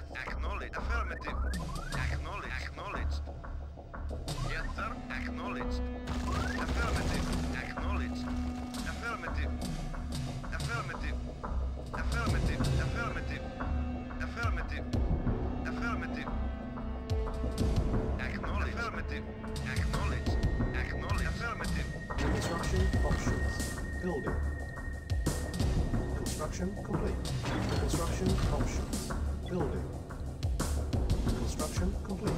Yes, acknowledged. Affirmative. Acknowledged. Acknowledged. Yes, sir. Acknowledged. Affirmative. Acknowledged. Affirmative. Affirmative. Affirmative. Affirmative. Affirmative. Affirmative. Acknowledged. Affirmative. Acknowledged. Acknowledged. Affirmative. Construction options. Building. Construction complete. Construction options. Building. Construction complete.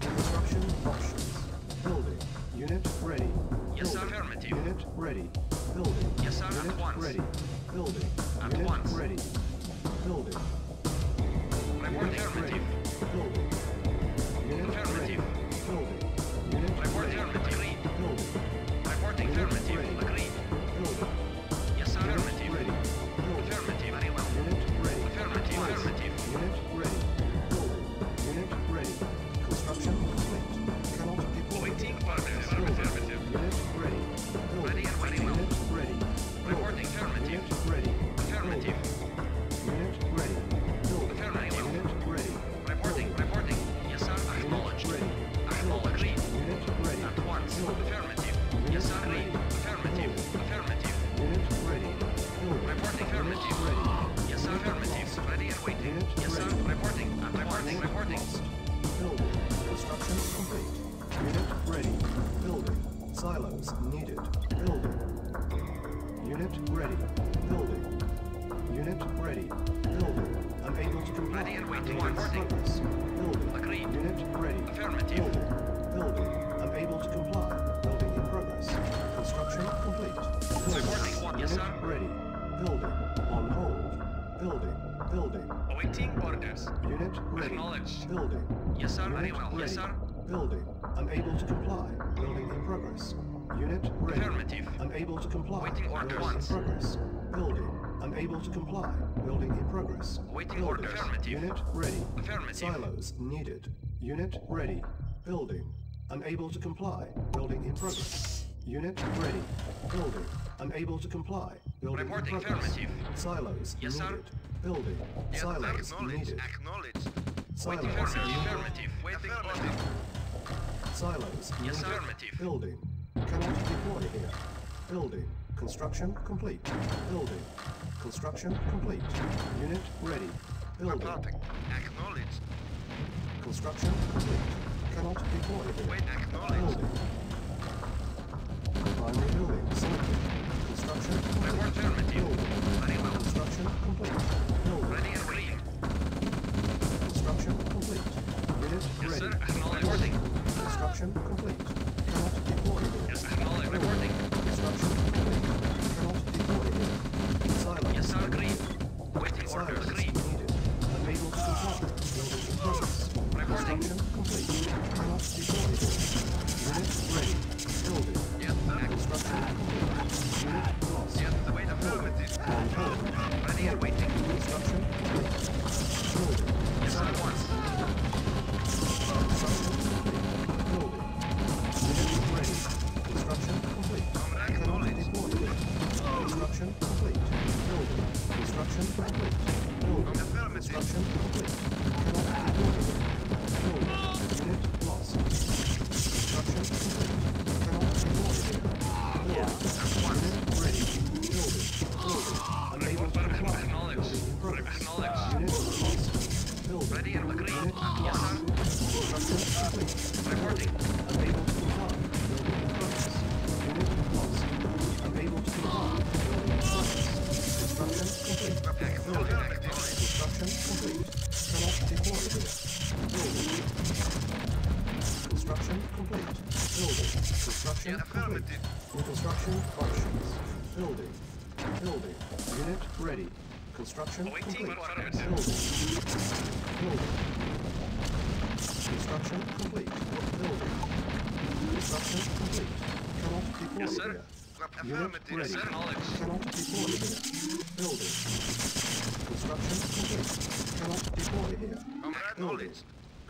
Construction options. Building. Unit ready. Yes, Building. affirmative. Unit ready. Building. Yes, sir, at Unit once. ready. Building. Very well. ready. Yes, sir. Building. Unable to comply. Building in progress. Unit ready. Affirmative. Unable to comply. Waiting order Building once. in progress. Building. Unable to comply. Building in progress. Waiting Building. order. Affirmative. Unit ready. Affirmative. Silos needed. Unit ready. Building. Unable to comply. Building in progress. Unit ready. Building. Unable to comply. Building Reporting in progress. affirmative. Silos Yes, sir. Building. Yes, Silos acknowledged. needed. Acknowledged. Silos Waiting orders. needed. Affirmative. Waiting orders. Silos. Yes, needed. affirmative. Building. Cannot deploy here. Building. Construction complete. Building. Construction complete. Unit ready. Building. Reporting. Acknowledged. Construction complete. Cannot deploy here. Wait. Acknowledged. Building. Primary building selected. Construction complete. Affirmative. Building. Construction complete. Construction complete. Cannot deploy. Yes, acknowledged. Reporting. Construction complete. Cannot deploy. Silos. Yes, sir. Agreed. Waiting orders. Agreed.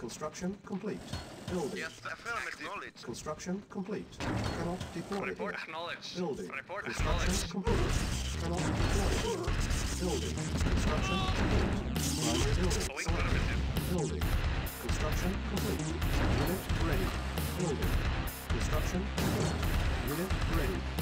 Construction complete. Building. Yes, affirmative. Construction complete. Cannot deploy Report here. Building. Report Construction complete. Cannot deploy. Building. Construction complete. Building. Building. Construction complete. Unit ready. Building. Construction complete. Unit ready.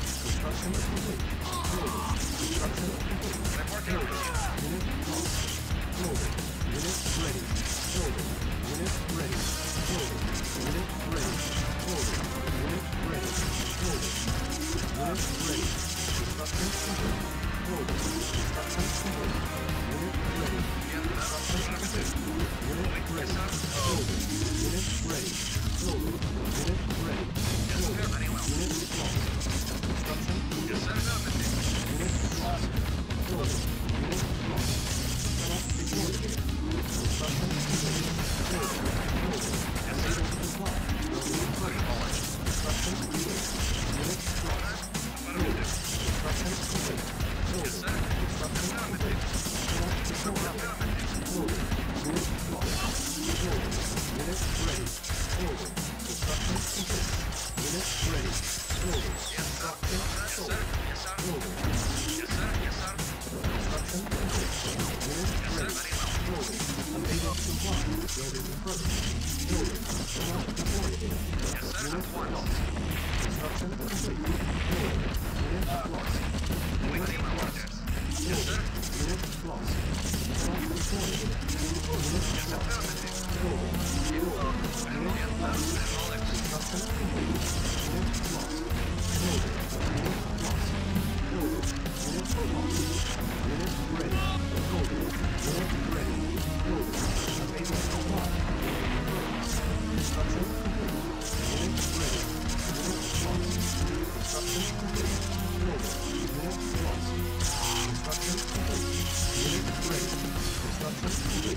Construction complete. Building. Construction complete. I'm working on it. Unit lost. Building. Unit ready. Building. Unit ready. Building. Unit ready. Building. Unit ready. Building. Unit ready. Construction complete. Building. Construction complete. Unit ready. Construction complete. Unit ready. Building. Unit ready. Building. Unit ready. Construction complete. Unit ready. Oh.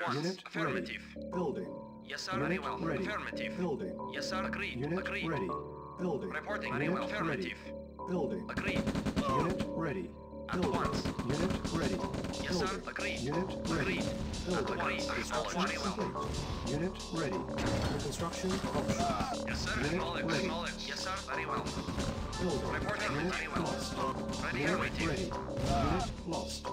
orders. Unit Affirmative. Ready. Building. Yes, sir. Unit very well. Ready. Affirmative. Building. Yes, sir. Agreed. Unit Agreed. Ready. Building. Reporting. Unit very well. Affirmative. Ready. Building. Agreed. Oh. Unit ready. At building. once. Unit ready. Yes, sir. Agreed. Unit ready. Agreed. Building. Agreed. Acknowledged. Very well. Unit ready. Reconstruction options. Yes, sir. Unit acknowledged. Ready. Acknowledged. Yes, sir. Very well. Building. Reporting. Unit very well. Lost. Ready. Unit ready. Unit lost.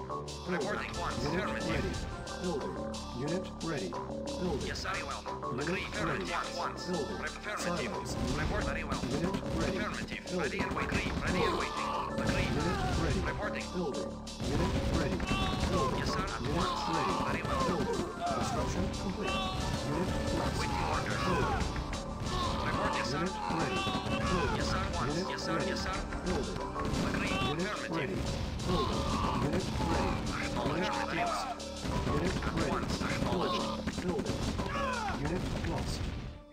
Reporting. One. Unit ready. Building. Unit ready. Building. Yes, very well. Unit Agreed. ready. Once. Building. Affirmative. Report very well. Unit ready. Affirmative. Building. Ready and waiting. Ready and waiting. Agreed. Unit ready. Reporting. Building. Unit ready. Building. Yes, sir. At Unit once. ready. Very well. Building. Construction complete. Unit lost. Waiting order. Building. Report, yes, sir. Unit ready. Building. Yes, sir. Once. Unit Yes, sir. ready. Yes, sir. Building.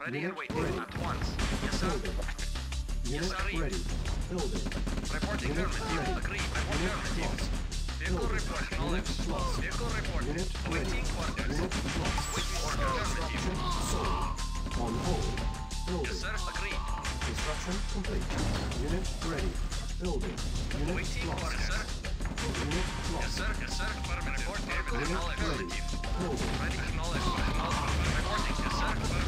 Ready Unit and waiting. ready. At once. Yes, sir. Building. Unit sir. ready. Building. Reporting Unit affirmative. ready. Agreed. Report Unit affirmative. lost. Vehicle Building. report. Unit lost. Vehicle report. Unit ready. Waiting orders. Unit lost. Waiting order. Affirmative. Sold. On hold. Building. Yes, sir. Agreed. Construction complete. Unit ready. Building. Unit Waiting lost. order, sir. Unit Yes, sir. Yes, sir. Affirmative. Report. Unit ready. Affirmative. Ready. Acknowledged. Acknowledged. Reporting. Yes, sir.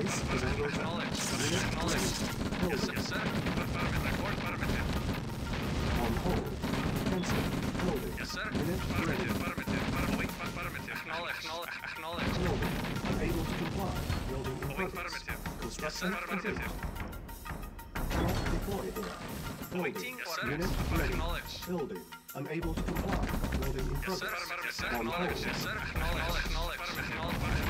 Building. yes, sir. Yes, sir. Unable to comply. Building in progress. Yes, sir. complete. Affirmative. Cannot deploy here. Building.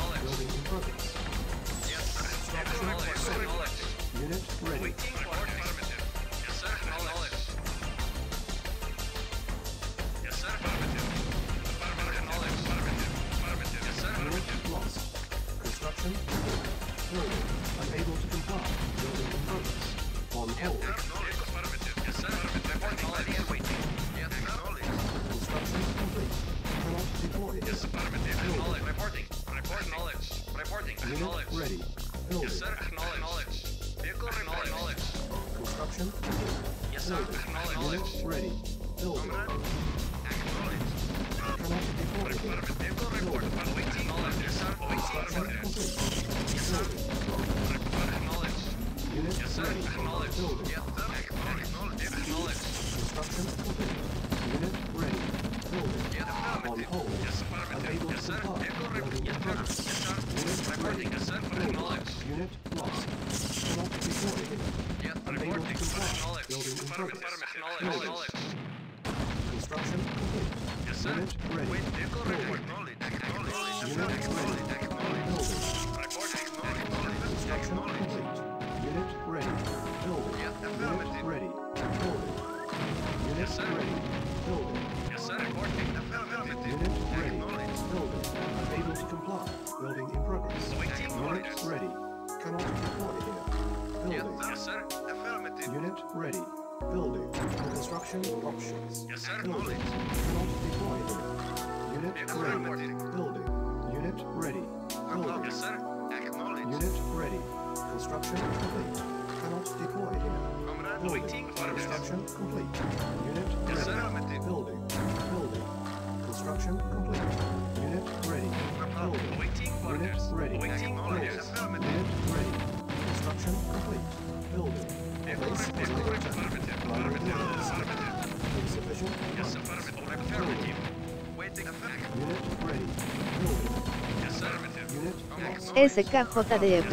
SKJDF.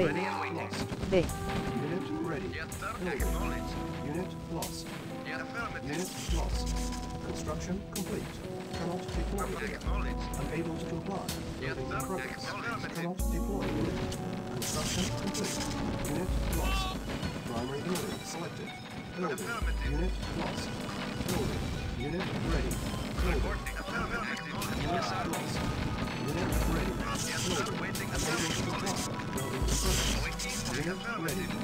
B. Unit lost. Unit lost. Construction complete. Unable to deploy unit. Lost. Primary building selected. Unit lost. Unit ready. Ready.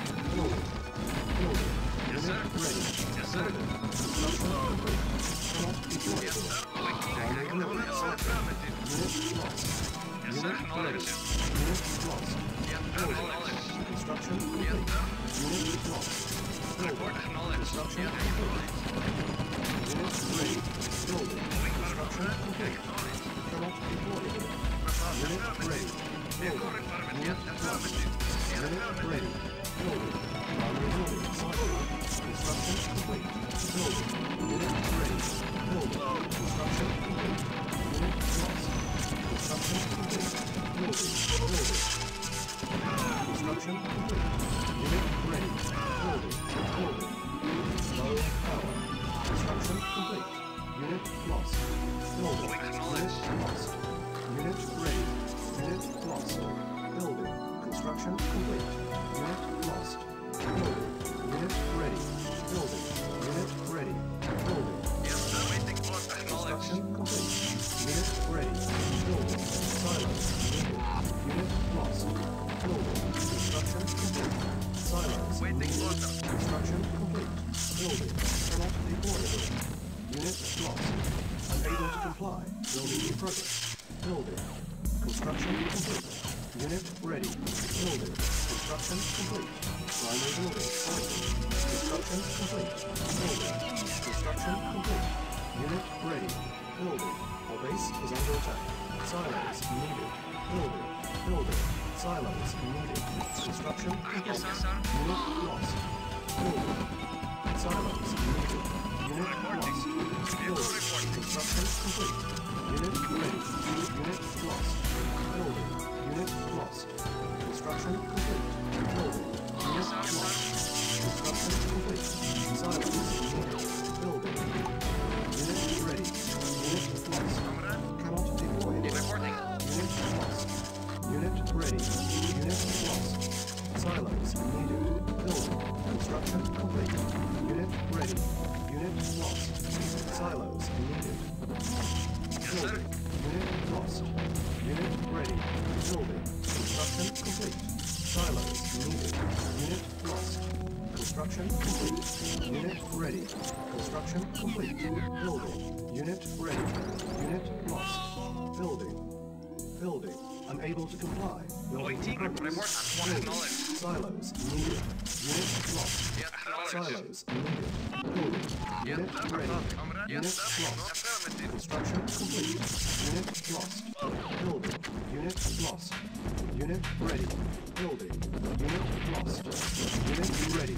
Building. Unit ready. Unit lost. Building. Building. Unable to comply. Building. Report unwanted knowledge. Silos needed. Unit lost. Yeah, Silos needed. Building. Yeah, Unit yeah, ready. Comrade. Unit yeah, lost. Construction complete. Unit lost. Building. Unit lost. Unit ready. Building. Unit lost. Unit ready.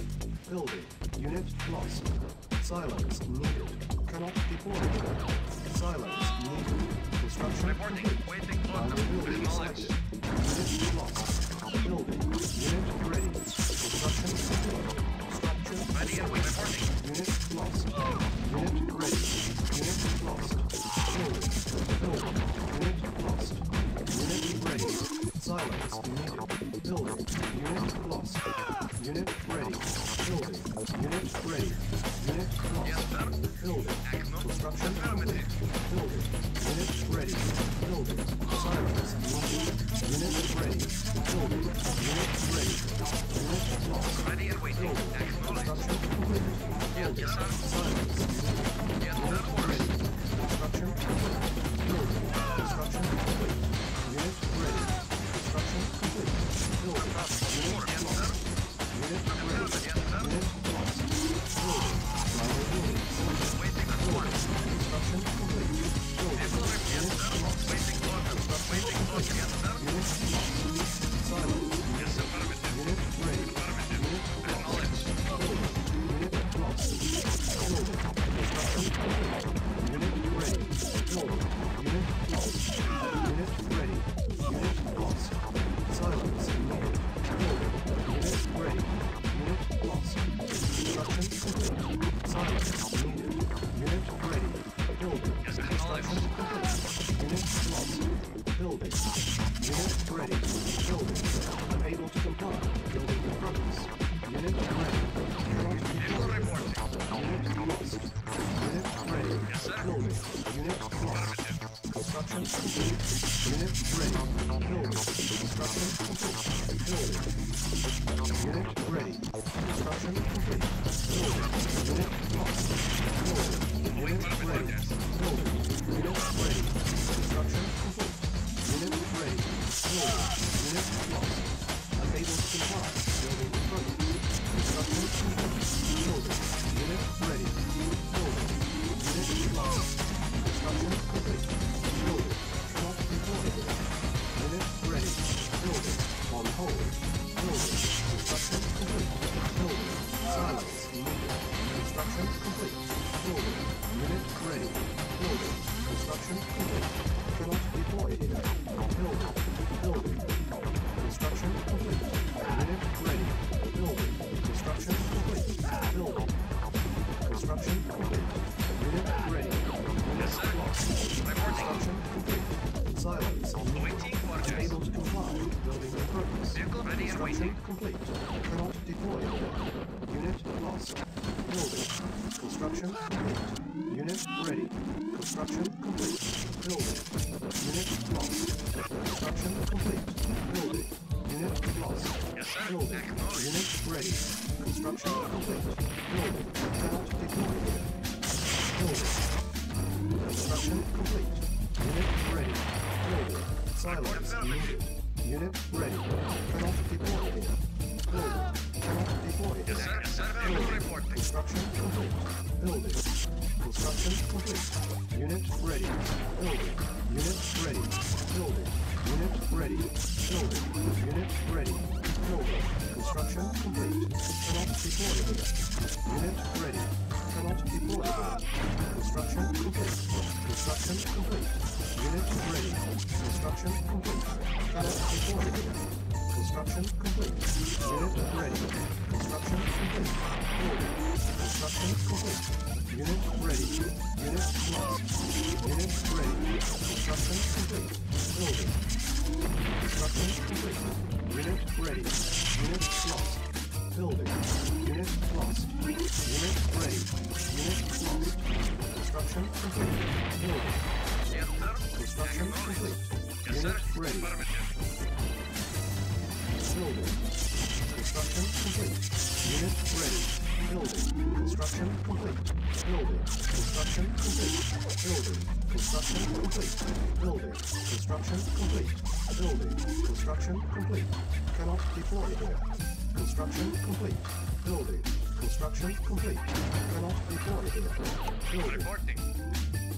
Building. Unit lost. Silos needed. Cannot deployed. Silos needed. Construction Reporting. complete. Waiting on building selected. Unit lost. Building. Unit ready. Construction complete. Structure ready and reporting. Unit lost. Unit ready. Unit lost. Building. Building. Unit lost. Unit ready. Silos needed. Building. Unit lost. Unit ready. Building. Unit ready. Unit lost. Building. Construction. Affirmative. Building. Silence needed. Unit ready. Cannot deploy here. Building. Cannot deploy Yes, here. Yes, Building. Construction complete. Building. Construction complete. Unit ready. Building. Unit ready. Building. Unit ready. Building. Unit ready. Building. Construction complete. Cannot deploy here. Unit ready. Cannot deploy here. Construction complete. Construction complete. Unit ready. Construction complete. Deploy here. Construction complete. Unit ready. Construction complete. Building. Construction complete. Unit ready. Unit lost. Unit ready. Construction complete. Building. Construction complete. Unit ready. Unit lost. Building. Unit lost. Unit ready. Unit lost. Construction complete. Building. Construction complete. Unit ready. Building. Construction complete. Unit ready. Building. Construction complete. Building. Construction complete. Building. Construction complete. Building. Construction complete. Building. Construction complete. Cannot deploy here. Construction complete. Building. Construction complete. Cannot deploy here. Building. Reporting.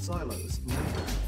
Silos needed.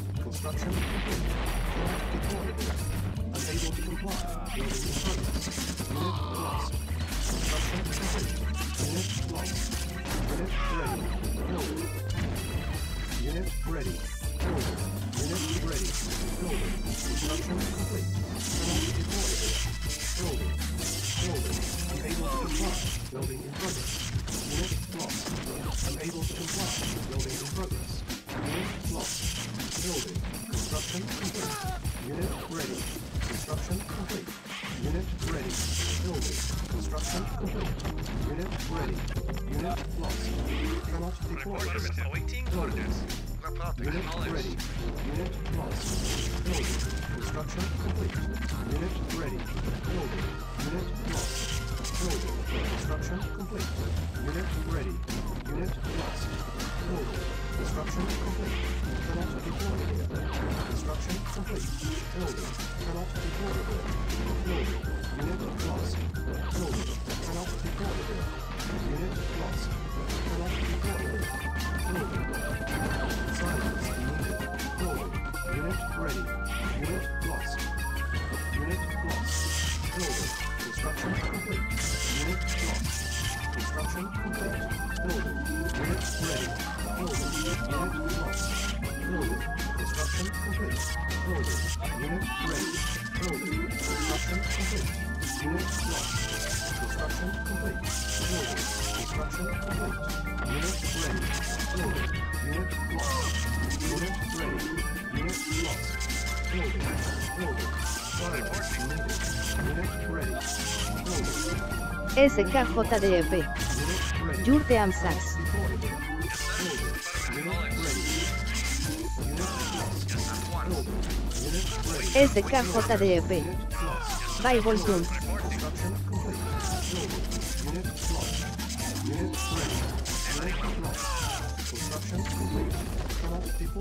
Construction complete. Unable to comply. Building in. Unit lost. Construction complete. Unit lost. Unit ready. Building. Unit ready. Building. Unit ready. Building. Construction complete. Cannot deploy here. Building. Building. Unable to comply. Building Awaiting orders. Unit ready. Unit lost. Building. Construction complete. Building. Unit ready. SKJDF. Unit lost. Bible Zoom.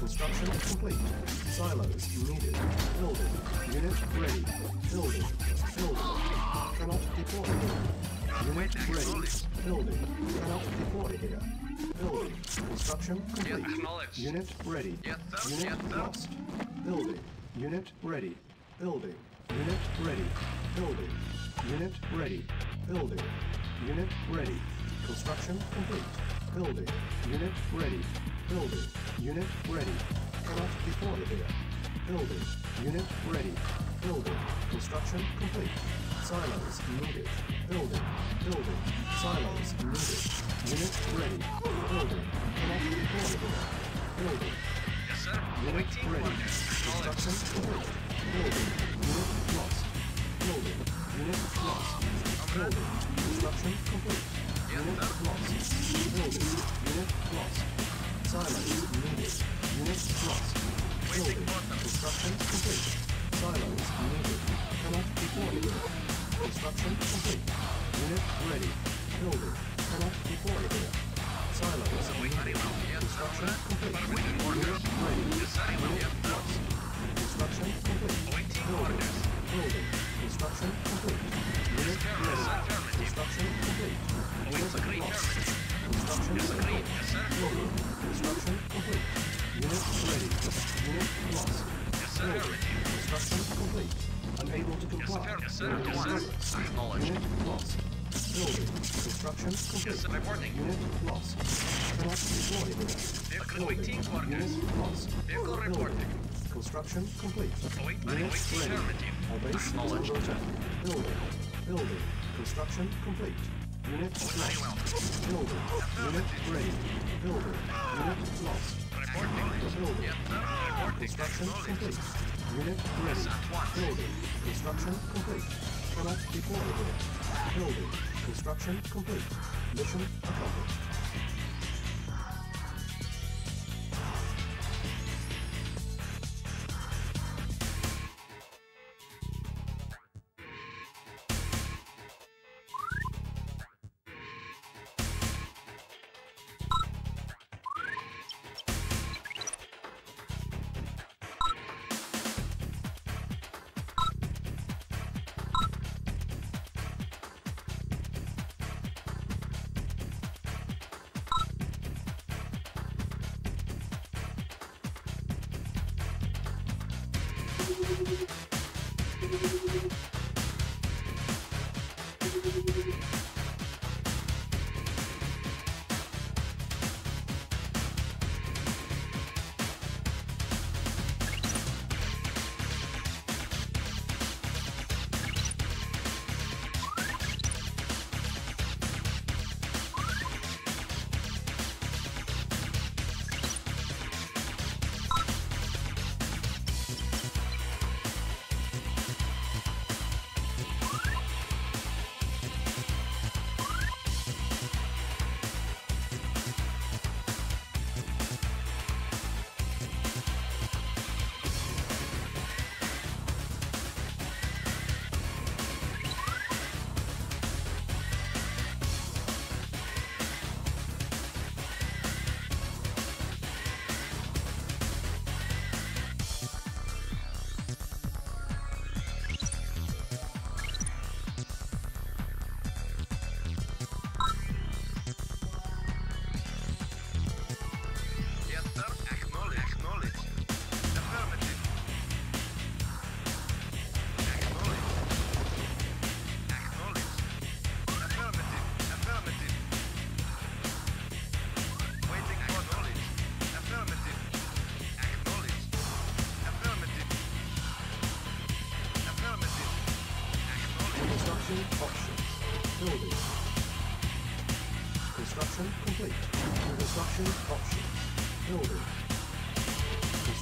Construction complete. Silos needed. Building. Unit ready. Building. Building. Cannot deploy here. Unit ready. Building. Cannot deploy here. Building. Construction complete. Acknowledged. Unit ready. Yes, sir. Unit Yes, sir. lost. Building. Unit ready. Building. Unit ready. Building. Unit ready. Building. Unit ready. Construction complete. Building. Unit ready. Building. Unit ready. Cannot deploy here. Building. Unit ready. Building. Construction complete. Silos needed. Building. Building. Silos needed. Unit ready. Building. Cannot deploy here. Building. Yes, sir. Unit ready. Construction complete. Building. Unit lost. Building. Unit lost. Building. Construction complete. Unit Silos needed. Unit lost. Building. Construction complete. Silos needed. Cannot deploy here. Construction complete. Unit ready. Building. Cannot deploy here. Silos needed. Construction complete. Unit ready. unity. Comply. Yes, sir. Building Yes, sir. progress. Acknowledged. Unit lost. Building. Construction complete. sir. Reporting. Unit lost. Cannot deploy. Vehicle waiting orders. Unit lost. Vehicle reporting. Construction complete. Await- awaiting ready. affirmative. Our base is under. Building. Building. Construction complete. Unit lost. Building. Unit ready. Building. Unit lost. Reporting. Building. Yes, sir. Reporting. Construction complete. Unit ready. Building. Construction complete. Cannot deploy here. Building. Construction complete. Mission accomplished.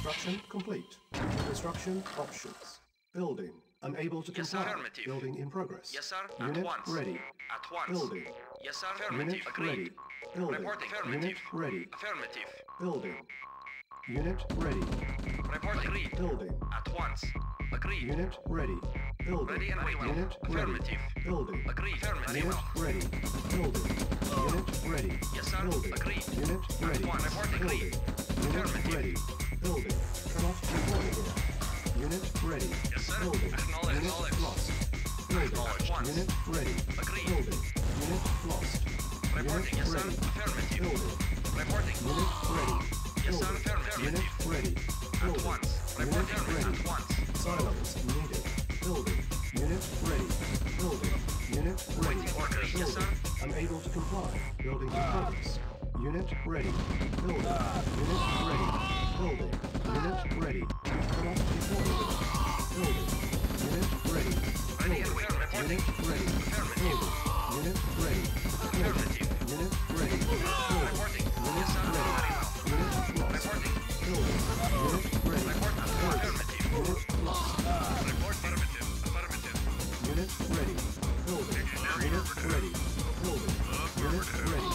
Construction complete. Construction options. Building. Unable to Yes, comply. Affirmative. Building in progress. Yes, sir. At Unit once. ready. At once. Building. Yes, sir. Unit Affirmative. ready. Agreed. Building. Reporting. Unit ready. Affirmative. Building. Unit ready. Report agreed. Building. At once. Agreed. Unit ready. Building. Ready and waiting. Unit ready. Affirmative. Building. Agreed. Affirmative. Unit ready. Building. Unit ready. Yes, sir. Building. Agreed. Unit ready. one. Report agreed. Building. Unit Affirmative. ready. Building. Cannot deploy. Unit ready. Yes, sir. Building. Acknowledge, Unit acknowledge. lost. Building. Acknowledge. Once. Unit ready. Agreed. Building. Unit lost. Reporting. Yes, Unit sir. Affirmative. Building. Reporting. Unit ready. Yes, sir. Affirmative. Unit ready. At once. Unit at once. Silos needed. Building. Unit ready. Building. Unit ready. Waiting orders. Yes, sir. Unable to comply. Building ah. in progress. Unit ready. Building. Ah. Unit ready. Building. Unit ready. Cannot deploy. Building. Unit ready. Ready and Building. waiting. Reporting. Unit ready. Building. Unit ready. Affirmative. Unit ready. Reporting. Unit Yes, sir. ready. Very well. Unit lost. Reporting. Building. Unit ready. Report affirmative. Unit lost. Report affirmative. Affirmative. Unit ready. Building. Unit ready. Building. Unit ready.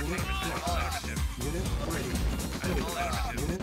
Unit lost. Unit ready. Building. Unit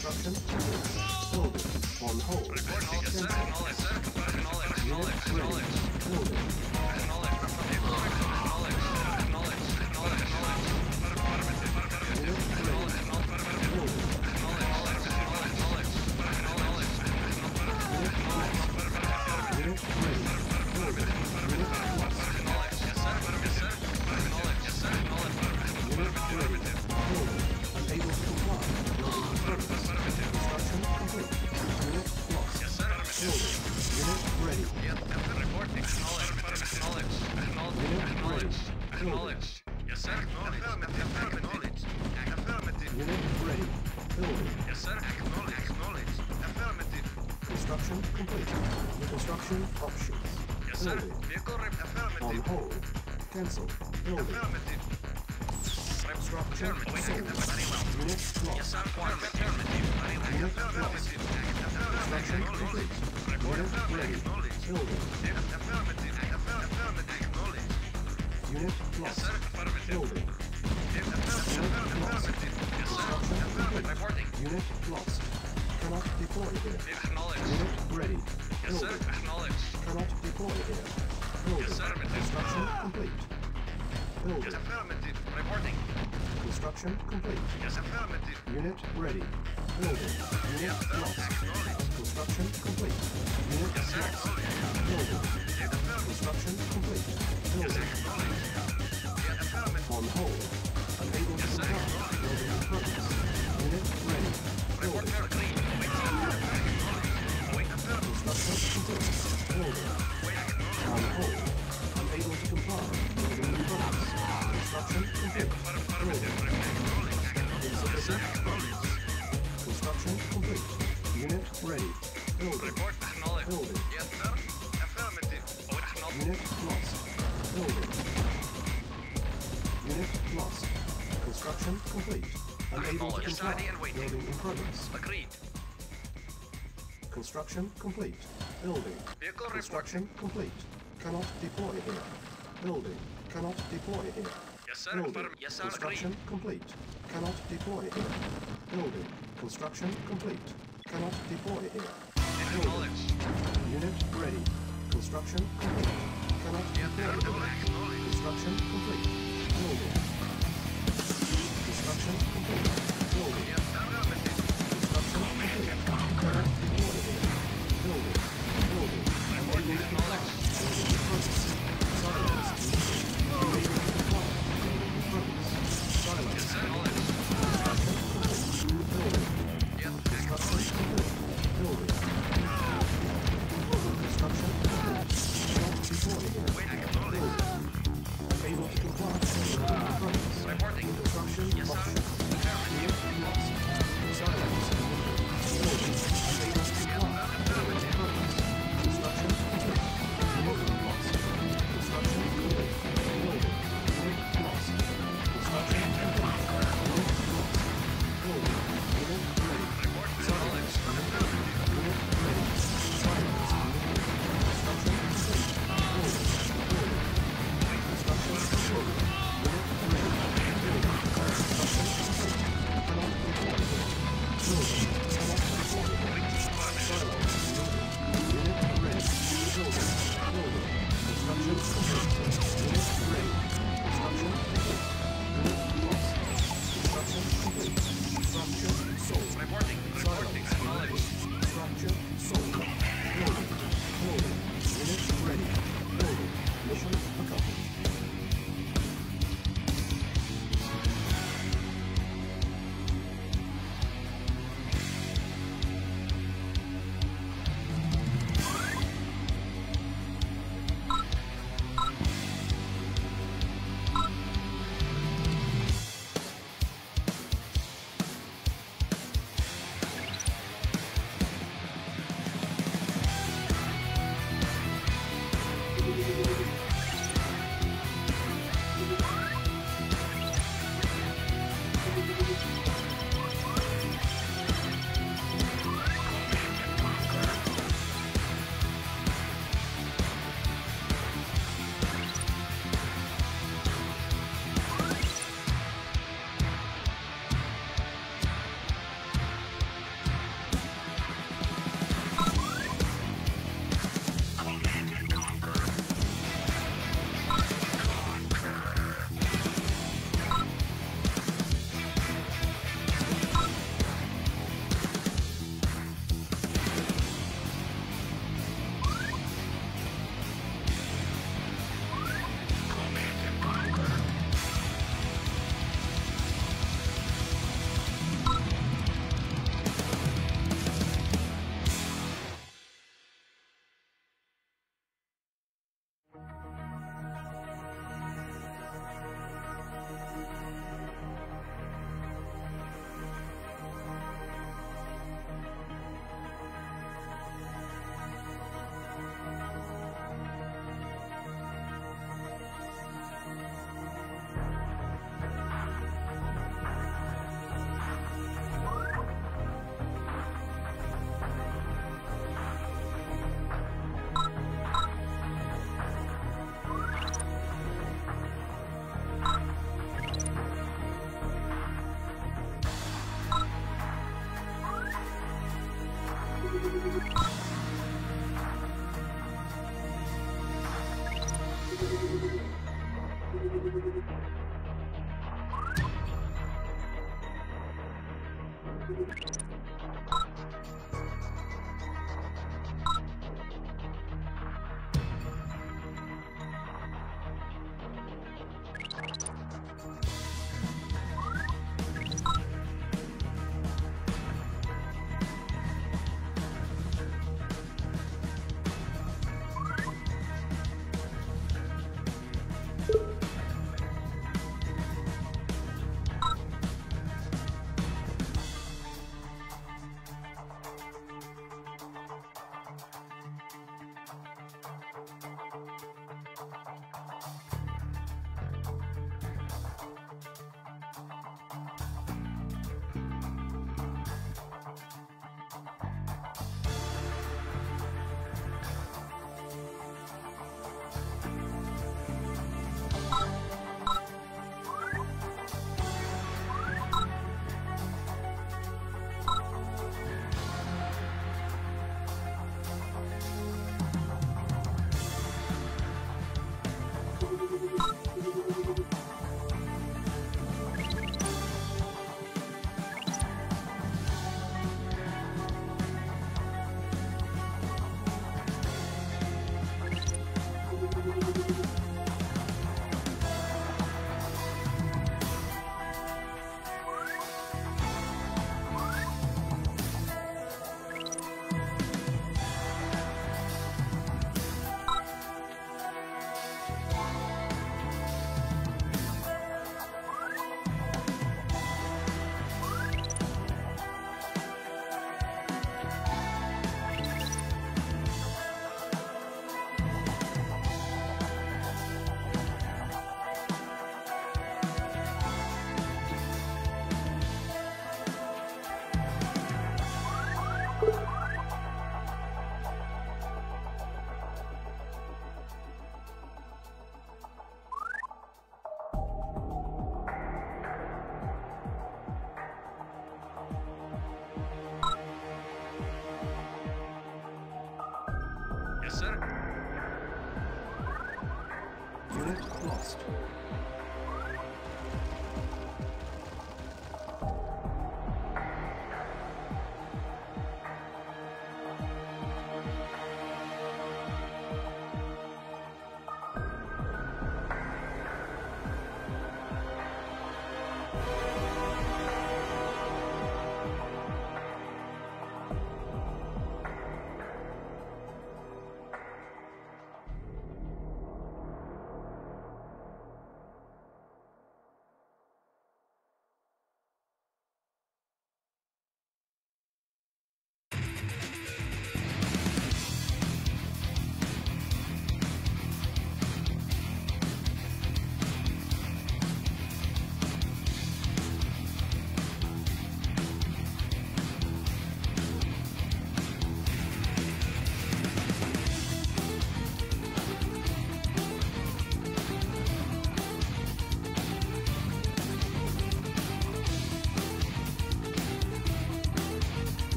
Construction. Building. On hold. Reporting. Sir. Acknowledge, sir. Acknowledge. Acknowledge. Acknowledge. Building. Acknowledge. Acknowledge. Acknowledge. Acknowledge. Acknowledge. Yes, sir. Affirmative. Acknowledge. Affirmative. Unit ready. Building. Yes, sir. Acknowledge. Acknowledge. Affirmative. Construction complete. Construction options. Yes, sir. Vehicle rep. On hold. Cancel. Building. Affirmative. Structure Very well. Unit Yes, sir. Affirmative. Very well. Unit lost. Affirmative. Construction complete. Unit ready. Building. Affirmative. Affirmative. Acknowledge. Unit Yes, sir. Affirmative. Building. Affirmative. Yes, sir. Affirmative. Reporting. Unit lost. Cannot deploy here. Acknowledge. Unit ready. Yes, sir. Acknowledge. Cannot deploy here. Building. Yes, sir. Construction complete. Building. Yes, affirmative. Reporting. Construction complete. Yes, affirmative. Unit ready. Building. Unit lost. Construction complete. Unit Yes, lost. Building. Yes, affirmative. Construction complete. Building. Yes, Construction complete. Building. Vehicle report. Construction complete. Cannot deploy here. Building. Cannot deploy here. Yes, sir. Building. Yes, sir. Construction Agreed. complete. Cannot deploy here. Building. Construction complete. Cannot deploy here. Acknowledge. Unit ready. Construction complete. Cannot deploy. Construction complete. Building.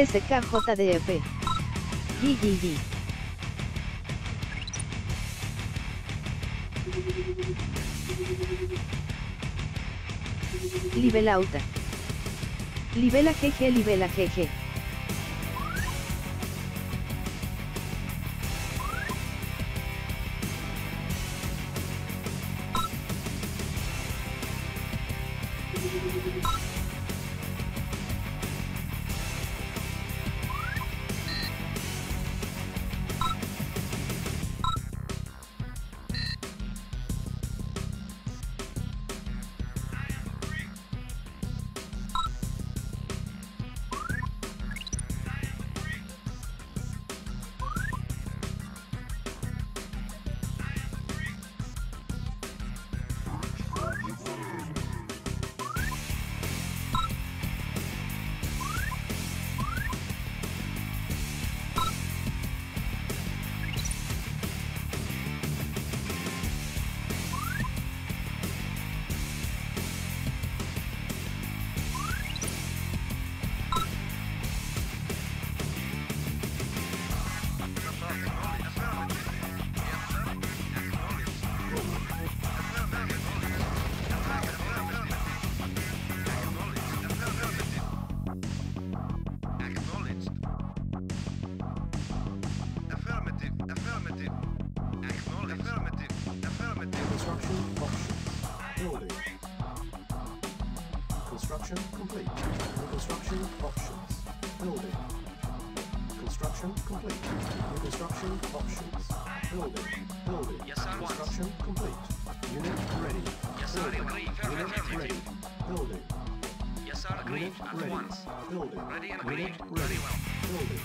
SKJDF. GGG. Libelauta. Libela GG, libela GG. Building. Ready and agreed. Unit Very ready. well. Building.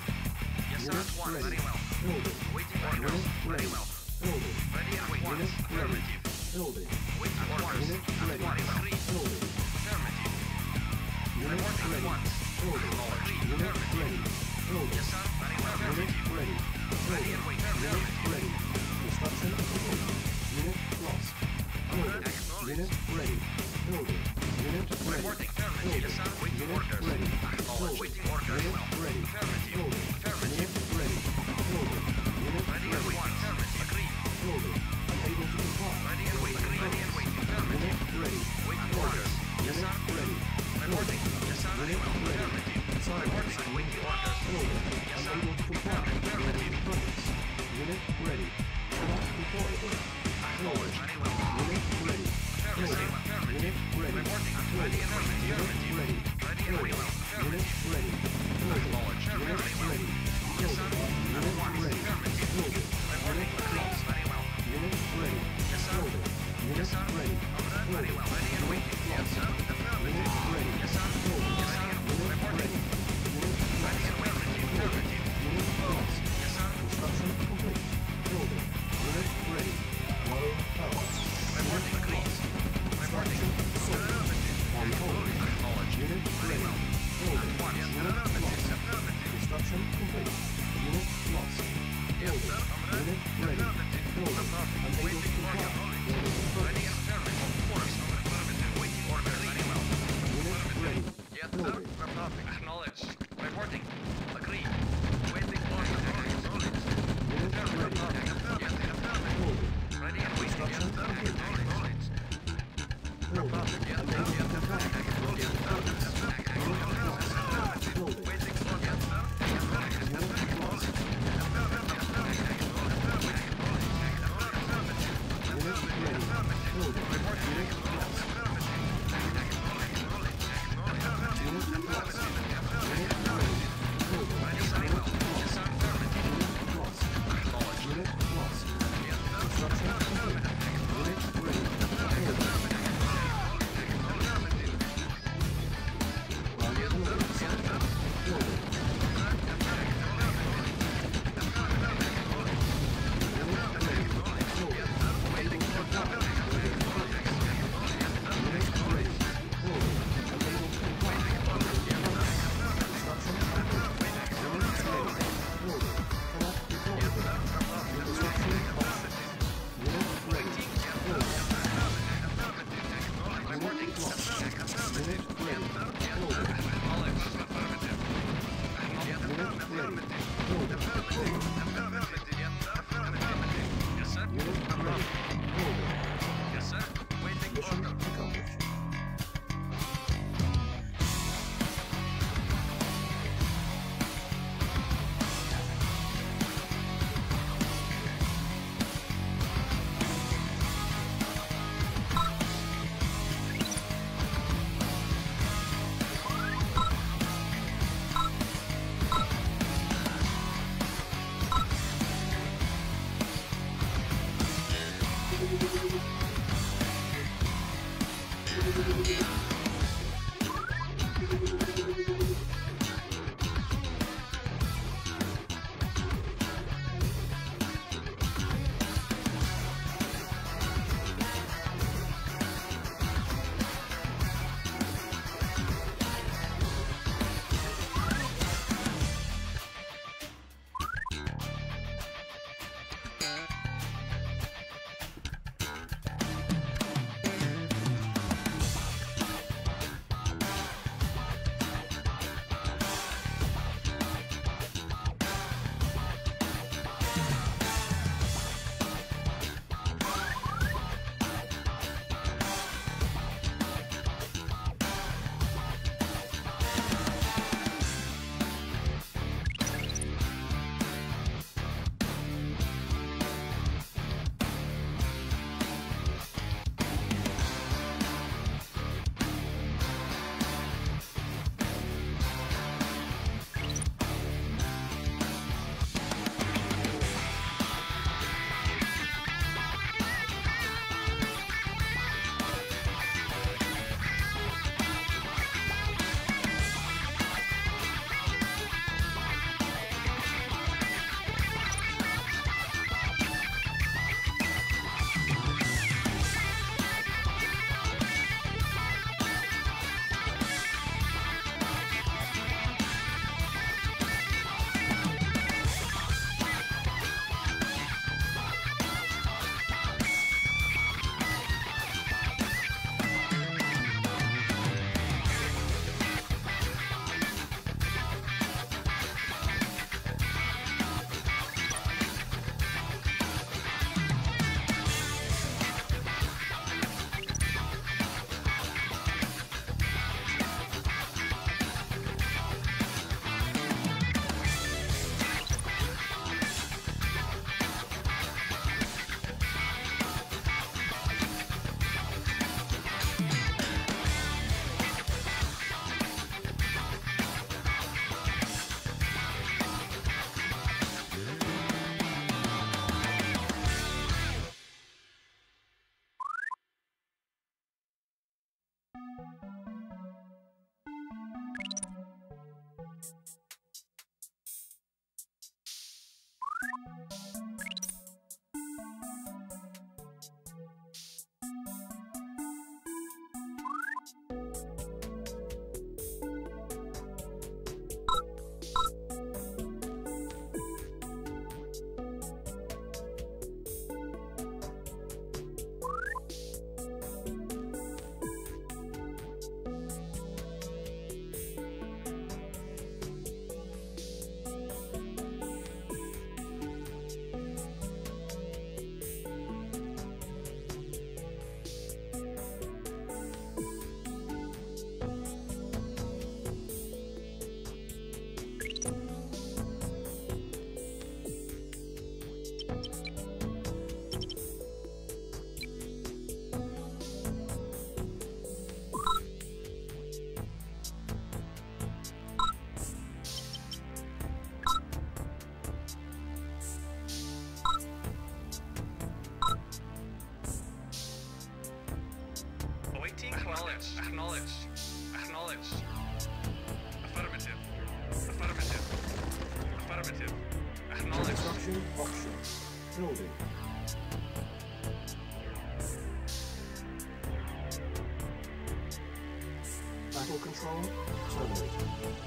Control terminated.